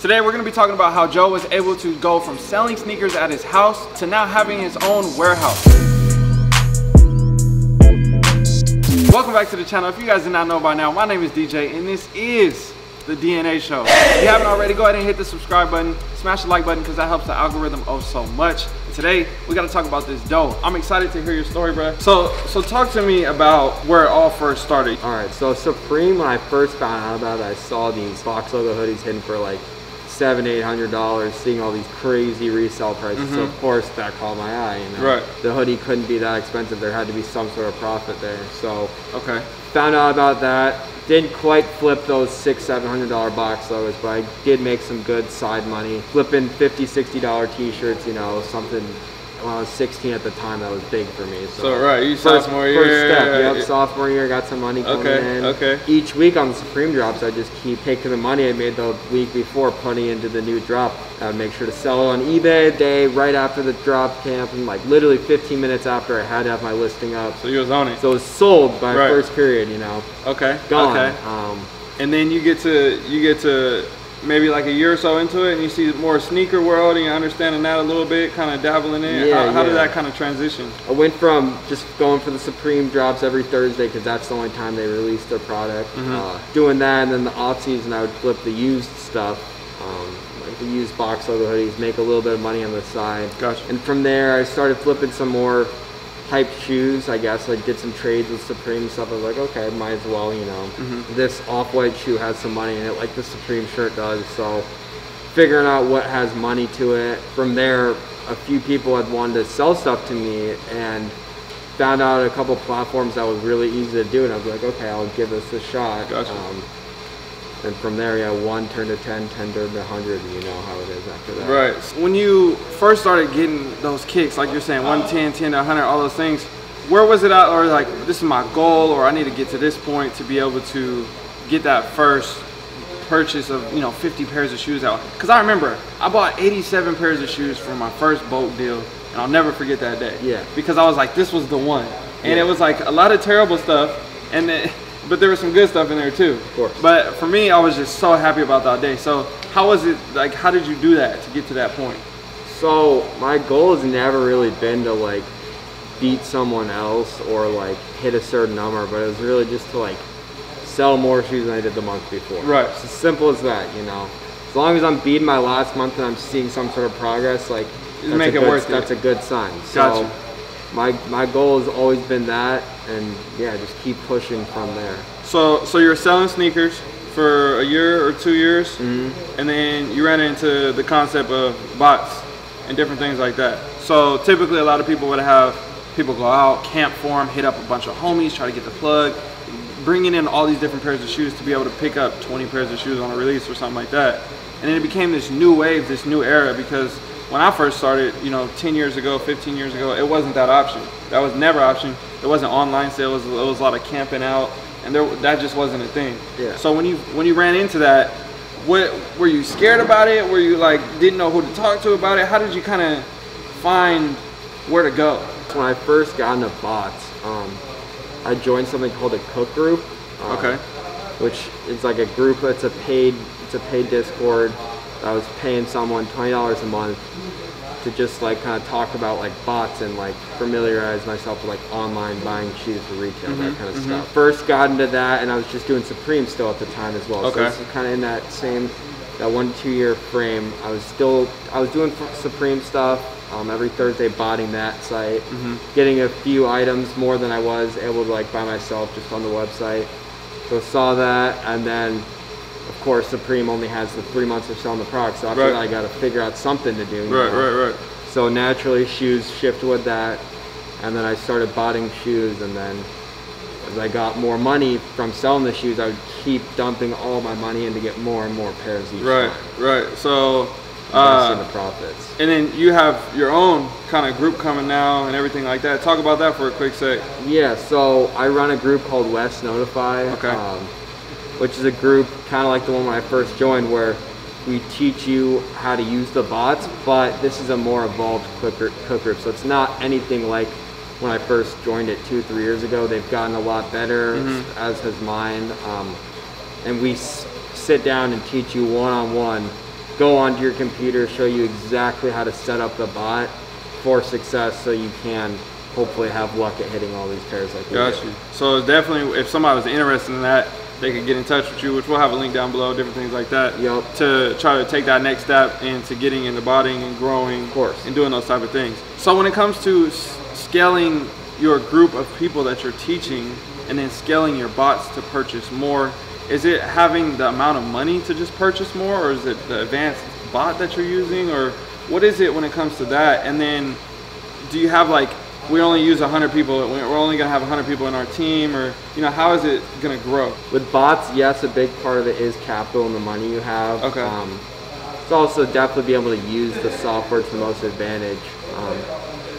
Today we're going to be talking about how Joe was able to go from selling sneakers at his house to now having his own warehouse. Welcome back to the channel. If you guys did not know by now, my name is DJ and this is the DNA show. If you haven't already, go ahead and hit the subscribe button, smash the like button because that helps the algorithm oh so much. And today we got to talk about this dough. I'm excited to hear your story, bro. So, so talk to me about where it all first started. All right, so Supreme, when I first found out about it, I saw these box logo hoodies hidden for like seven, eight hundred dollars, seeing all these crazy resale prices. So of course that caught my eye. You know? Mm-hmm. Right. The hoodie couldn't be that expensive. There had to be some sort of profit there. So Okay. found out about that. Didn't quite flip those six, seven hundred dollar box logos, but I did make some good side money. Flipping 50 60 dollar t-shirts, you know, something when I was 16 at the time that was big for me. So, So, right, you first, sophomore first year. step, yep, sophomore year, got some money coming Okay, in. okay. Each week on the Supreme drops, I just keep taking the money I made the week before, putting into the new drop. I would make sure to sell it on eBay a day right after the drop camp, and like literally 15 minutes after I had to have my listing up. So you was on it. So it was sold by Right. first period, you know, Okay. gone. Okay. Um, And then you get to you get to maybe like a year or so into it, and you see more sneaker world, and you're understanding that a little bit, kind of dabbling in. Yeah, how, how did that kind of transition? I went from just going for the Supreme drops every Thursday because that's the only time they release their product. Mm-hmm. Uh, doing that, and then the off season, I would flip the used stuff, um, like the used box logo hoodies, make a little bit of money on the side. Gotcha. And from there, I started flipping some more hype shoes. I guess I did some trades with Supreme stuff. I was like, okay, might as well, you know. Mm-hmm. This off-white shoe has some money in it, like the Supreme shirt does. So figuring out what has money to it. From there, a few people had wanted to sell stuff to me and found out a couple platforms that was really easy to do. And I was like, okay, I'll give this a shot. Gotcha. Um, and from there, yeah, one turned to 10, 10 turned to 100, and you know how it is after that. Right. When you first started getting those kicks, like you're saying, 110, 10 to 100, all those things, where was it at? Or like, this is my goal, or I need to get to this point to be able to get that first purchase of, you know, 50 pairs of shoes out? Because I remember I bought 87 pairs of shoes for my first boat deal, and I'll never forget that day. Yeah. Because I was like, this was the one. And Yeah. it was like a lot of terrible stuff, and then, but there was some good stuff in there too. Of course. But for me, I was just so happy about that day. So how was it, like, how did you do that to get to that point? So my goal has never really been to like beat someone else or like hit a certain number, but it was really just to like sell more shoes than I did the month before. Right. It's as simple as that, you know. As long as I'm beating my last month and I'm seeing some sort of progress, like that's make a it good, that's a good sign. So Gotcha. my my goal has always been that and yeah, just keep pushing from there. So, so you're selling sneakers for a year or two years, Mm-hmm. and then you ran into the concept of bots and different things like that. So typically, a lot of people would have people go out, camp for 'em, hit up a bunch of homies, try to get the plug, bringing in all these different pairs of shoes to be able to pick up 20 pairs of shoes on a release or something like that. And then it became this new wave, this new era because when I first started, you know, 10 years ago, 15 years ago, it wasn't that option. That was never option. There wasn't online sales. It was a lot of camping out, and there that just wasn't a thing. Yeah. So when you when you ran into that, what were you scared about it? Were you like didn't know who to talk to about it? How did you kind of find where to go? When I first got into bots, um, I joined something called a cook group. uh, Okay. Which is like a group. that's a paid. It's a paid Discord. I was paying someone twenty dollars a month to just like kind of talk about like bots and like familiarize myself with like online buying shoes for retail, Mm-hmm, that kind of stuff. First got into that, and I was just doing Supreme still at the time as well. Okay. So this is kind of in that same that one two year frame. I was still I was doing Supreme stuff um, every Thursday, botting that site, Mm-hmm. getting a few items more than I was able to like buy myself just on the website. So saw that, and then course Supreme only has the three months of selling the product. So after Right. that, I got to figure out something to do. Right, know? right, right. So naturally, shoes shift with that, and then I started botting shoes, and then as I got more money from selling the shoes, I would keep dumping all my money in to get more and more pairs each Right, time, right. So, investing uh, the profits. and then you have your own kind of group coming now and everything like that. Talk about that for a quick sec. Yeah, so I run a group called West Notify, Okay. um, which is a group kind of like the one when I first joined, where we teach you how to use the bots, but this is a more evolved cook group, so it's not anything like when I first joined it two, three years ago. They've gotten a lot better, as has mine, um, and we s- sit down and teach you one-on-one go onto your computer, show you exactly how to set up the bot for success so you can hopefully have luck at hitting all these pairs like you. So definitely, if somebody was interested in that, they could get in touch with you, which we'll have a link down below, different things like that. Yup. To try to take that next step into getting into botting and growing. Of course. And doing those type of things. So when it comes to s- scaling your group of people that you're teaching and then scaling your bots to purchase more, is it having the amount of money to just purchase more or is it the advanced bot that you're using or what is it when it comes to that? And then do you have like we only use 100 people we're only going to have 100 people in our team or you know how is it going to grow With bots, yes, a big part of it is capital and the money you have. Okay. Um, it's also definitely be able to use the software to the most advantage. Um,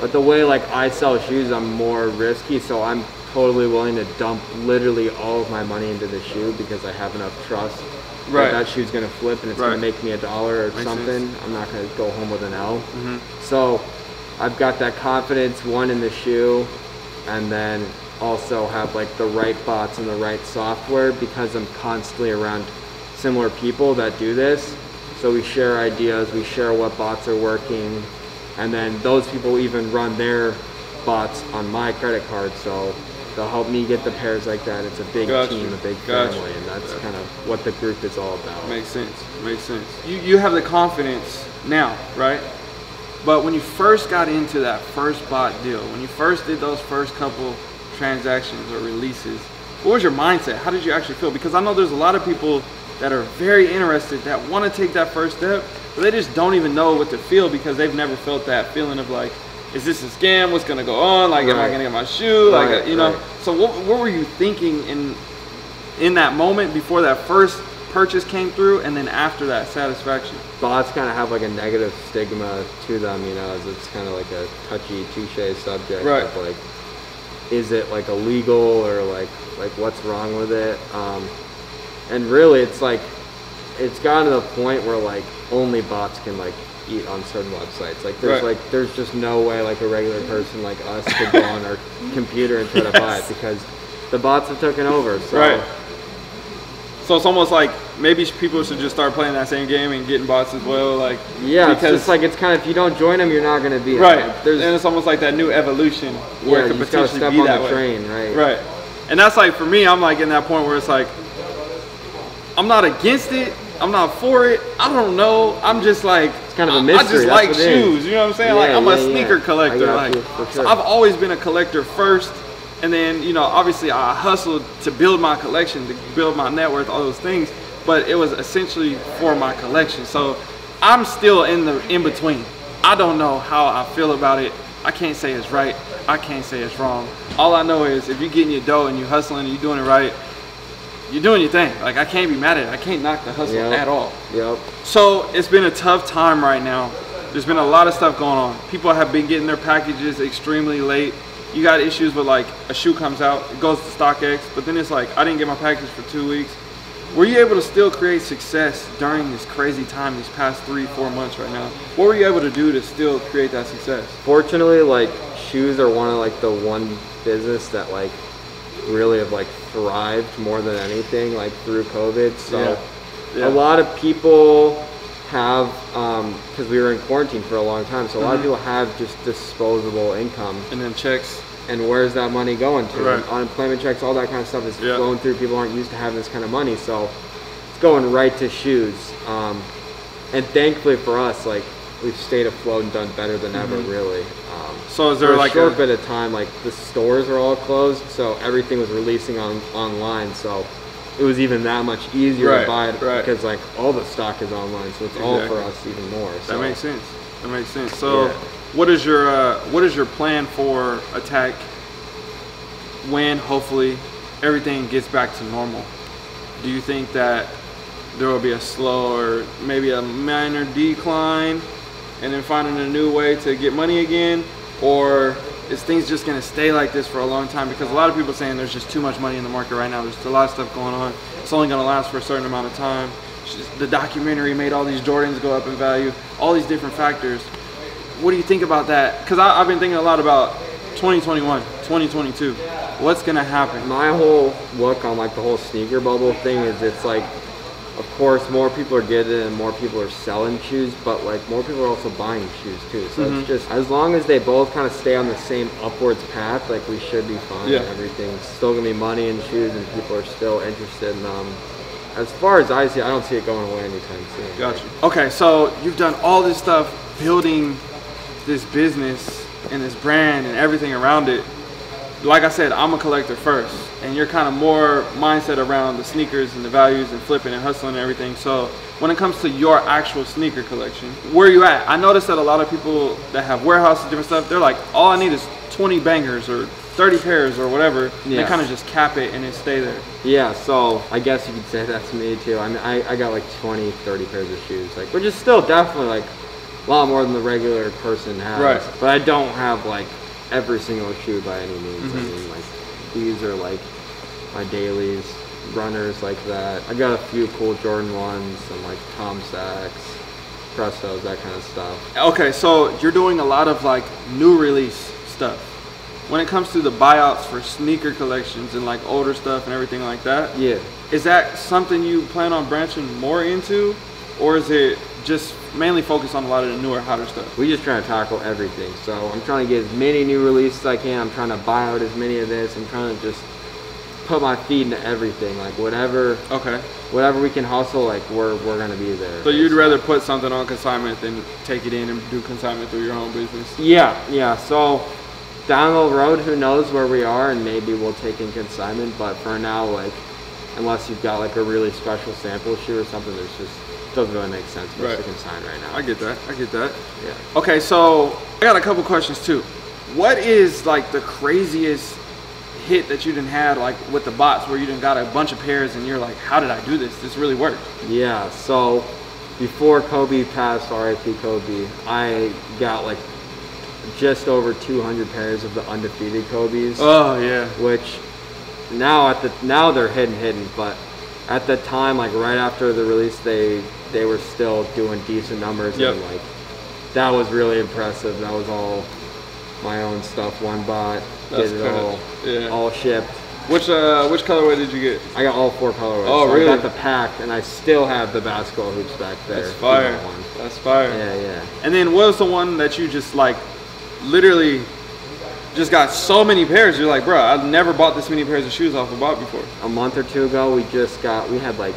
but the way like I sell shoes, I'm more risky, so I'm totally willing to dump literally all of my money into the shoe because I have enough trust Right. that that shoe's gonna flip and it's Right. gonna make me a dollar or Makes something. I'm not gonna go home with an L. Mm-hmm. So I've got that confidence one in the shoe, and then also have like the right bots and the right software because I'm constantly around similar people that do this. So we share ideas, we share what bots are working, and then those people even run their bots on my credit card. So they'll help me get the pairs like that. It's a big Gotcha. team, a big Gotcha. family, and that's kind of what the group is all about. makes sense makes sense you, you have the confidence now right but when you first got into that first bot deal when you first did those first couple transactions or releases what was your mindset? How did you actually feel? Because i know there's a lot of people that are very interested that want to take that first step but they just don't even know what to feel because they've never felt that feeling of like is this a scam? What's going to go on? Like am i going to get my shoe? Like Right, you know? right. so what, what were you thinking in in that moment before that first purchase came through and then after that satisfaction bots kind of have like a negative stigma to them, you know, as it's kind of like a touchy, touche subject Right. of like, is it like illegal or like like what's wrong with it? Um, and really, it's like it's gotten to the point where like only bots can like eat on certain websites. Like there's Right. like there's just no way like a regular person like us could go on our computer and try to buy it because the bots have taken over. So Right. so it's almost like maybe people should just start playing that same game and getting bots as well like yeah, it's because just like it's kind of if you don't join them, you're not gonna be right. Like, there's and it's almost like that new evolution where yeah, it you could potentially step be on that the way. train, right? right. And that's like for me i'm like in that point where it's like i'm not against it i'm not for it i don't know i'm just like it's kind of a I, mystery, I, just that's like what it is. shoes you know what i'm saying? Like i'm yeah, a sneaker I collector like you, sure. i've always been a collector first and then you know obviously i hustled to build my collection to build my net worth all those things but it was essentially for my collection so i'm still in the in between i don't know how i feel about it i can't say it's right i can't say it's wrong all i know is if you're getting your dough and you're hustling and you're doing it right you're doing your thing like i can't be mad at it i can't knock the hustle Yep. at all Yep. so it's been a tough time right now. There's been a lot of stuff going on. People have been getting their packages extremely late. You got issues with like a shoe comes out, it goes to StockX, but then it's like I didn't get my package for two weeks. Were you able to still create success during this crazy time, these past three, four months right now? What were you able to do to still create that success? Fortunately, like shoes are one of like the one business that like really have like thrived more than anything like through COVID. So Yeah. Yeah. a lot of people have because we were in quarantine for a long time. So a lot of Mhm. people have just disposable income. And then checks. And where's that money going to? Right. Unemployment checks, all that kind of stuff is Yeah. flowing through. People aren't used to having this kind of money, so it's going right to shoes. Um, and thankfully for us, like we've stayed afloat and done better than ever, really. Um, So is for there a like short a, bit of time, like the stores are all closed, so everything was releasing on online. So it was even that much easier Right, to buy it right. because like all the stock is online, so it's all for us even more. So. That makes sense. That makes sense. So, Yeah. What is your uh, what is your plan for attack when hopefully everything gets back to normal? Do you think that there will be a slow or maybe a minor decline, and then finding a new way to get money again, or is things just gonna stay like this for a long time? Because a lot of people are saying there's just too much money in the market right now. There's a lot of stuff going on. It's only gonna last for a certain amount of time. Just- the documentary made all these Jordans go up in value. All these different factors. What do you think about that? Because I've been thinking a lot about 2021, 2022. What's gonna happen? my whole look on like the whole sneaker bubble thing is it's like of course, more people are getting it and more people are selling shoes, but like more people are also buying shoes too. So Mhm. it's just as long as they both kind of stay on the same upwards path, like we should be fine. Yeah. Everything's still gonna be money in shoes, and people are still interested in them. As far as I see, I don't see it going away anytime soon. Gotcha. Okay, so you've done all this stuff building this business and this brand and everything around it. Like I said, I'm a collector first, and you're kind of more mindset around the sneakers and the values and flipping and hustling and everything. So when it comes to your actual sneaker collection, where you at? I noticed that a lot of people that have warehouses, different stuff, they're like, all I need is 20 bangers or 30 pairs or whatever. They Yeah. kind of just cap it and it stay there. Yeah, so I guess you could say that to me too. I mean, I, I got like 20, 30 pairs of shoes, like, which is still definitely like a lot more than the regular person has. Right. But I don't have like every single shoe by any means. I Mhm. mean, like, these are like my dailies, runners like that. I got a few cool Jordan ones, some like Tom Sachs, Prestos, that kind of stuff. Okay, so you're doing a lot of like new release stuff. When it comes to the buyouts for sneaker collections and like older stuff and everything like that, Yeah. is that something you plan on branching more into, or is it just mainly focus on a lot of the newer, hotter stuff? We're just trying to tackle everything. So I'm trying to get as many new releases as I can. I'm trying to buy out as many of this. I'm trying to just put my feet into everything. Like whatever, Okay, whatever we can hustle, like we're we're gonna be there. so you'd rather put something on consignment than take it in and do consignment through your own business? Yeah, yeah. So down the road, who knows where we are, and maybe we'll take in consignment. But for now, like unless you've got like a really special sample shoe or something, there's just doesn't really make sense for Right. consign right now. I get that. I get that. yeah. Okay, so I got a couple questions too. What is like the craziest hit that you didn't have like with the bots where you didn't got a bunch of pairs and you're like, how did I do this? This really worked. Yeah, so before Kobe passed, RIP Kobe, I got like just over 200 pairs of the undefeated Kobe's, Oh yeah. which now at the now they're hidden hidden, but at the time, like right after the release, they they were still doing decent numbers, Yep. and like that was really impressive. That was all my own stuff, one bot, That's did it kinda- all, yeah. all shipped. Which uh which colorway did you get? I got all four colorways. Oh, so really? I got the pack, and I still have the basketball hoops back there. That's fire. That. That's fire. Yeah, yeah. And then what was the one that you just like literally just got so many pairs? You're like, bro, I've never bought this many pairs of shoes off a bot before. A month or two ago, we just got, we had like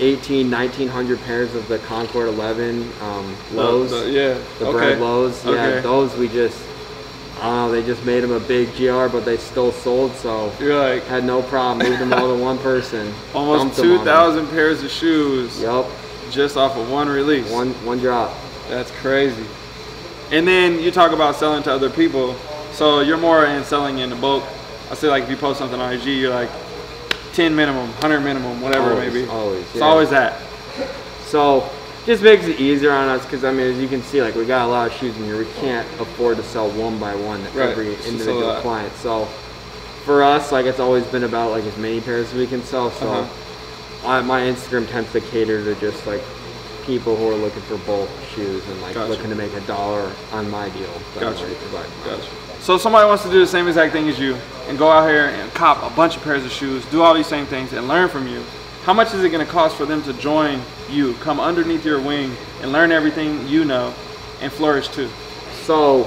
18, 1900 pairs of the Concord 11 um, lows. The- the- yeah. The okay. Bred lows. Yeah, Okay. those we just, I don't know, they just made them a big GR, but they still sold, so You're like had no problem. Moved them all to one person. almost dumped them on them. 2,000 pairs of shoes Yep, just off of one release. one one drop. That's crazy. And then you talk about selling to other people. So you're more in selling in the bulk. I say like if you post something on IG, you're like 10 minimum, 100 minimum, whatever Always, it may be. always, It's yeah. always that. So just makes it easier on us because I mean, as you can see, like we got a lot of shoes in here. We can't afford to sell one by one Right, every it's individual lot. client. So for us, like it's always been about like as many pairs as we can sell. So Uh-huh. I, my Instagram tends to cater to just like people who are looking for bulk shoes and like Gotcha. looking to make a dollar on my deal. Gotcha. Gotcha. So if somebody wants to do the same exact thing as you and go out here and cop a bunch of pairs of shoes, do all these same things and learn from you, how much is it going to cost for them to join you, come underneath your wing and learn everything you know and flourish too? So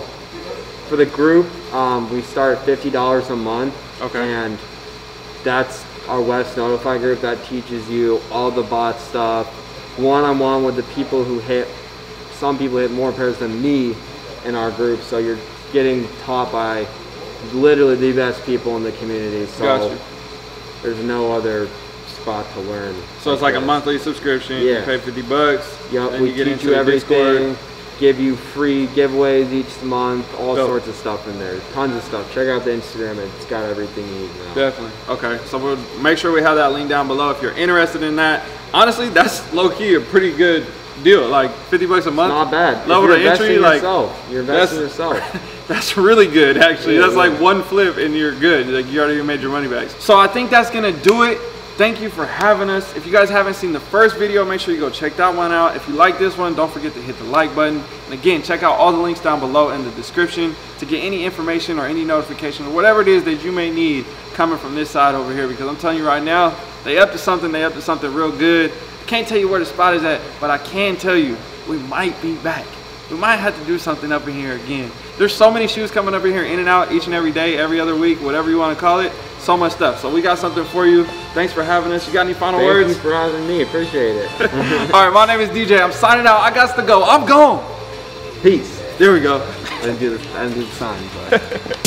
for the group, um, we start at fifty dollars a month. Okay. And that's our West Notify group that teaches you all the bot stuff, one on one with the people who hit. Some people hit more pairs than me in our group, so you're getting taught by literally the best people in the community. So Gotcha. there's no other spot to learn. So it's like a monthly subscription. You Yeah. pay 50 bucks. Yep, we you get teach into you everything, give you free giveaways each month, all Dope. sorts of stuff in there. Tons of stuff. Check out the Instagram, it's got everything you need now. Definitely. Okay. So we'll make sure we have that link down below if you're interested in that. Honestly, that's low key a pretty good deal. Like 50 bucks a month. Not bad. Level to entry, like yourself. You're investing yourself. That's really good, actually. Yeah, that's like one flip and you're good. Like you already made your money back. So I think that's gonna do it. Thank you for having us. If you guys haven't seen the first video, make sure you go check that one out. If you like this one, don't forget to hit the like button. And again, check out all the links down below in the description to get any information or any notification or whatever it is that you may need coming from this side over here. Because I'm telling you right now, They up to something. They up to something real good. Can't tell you where the spot is at, but I can tell you we might be back. We might have to do something up in here again. There's so many shoes coming up in here, in and out, each and every day, every other week, whatever you want to call it. So much stuff. So we got something for you. Thanks for having us. You got any final Thank words? you for having me. Appreciate it. All right, my name is DJ. I'm signing out. I got to go. I'm gone. Peace. There we go. I didn't do the, I didn't do the sign, but.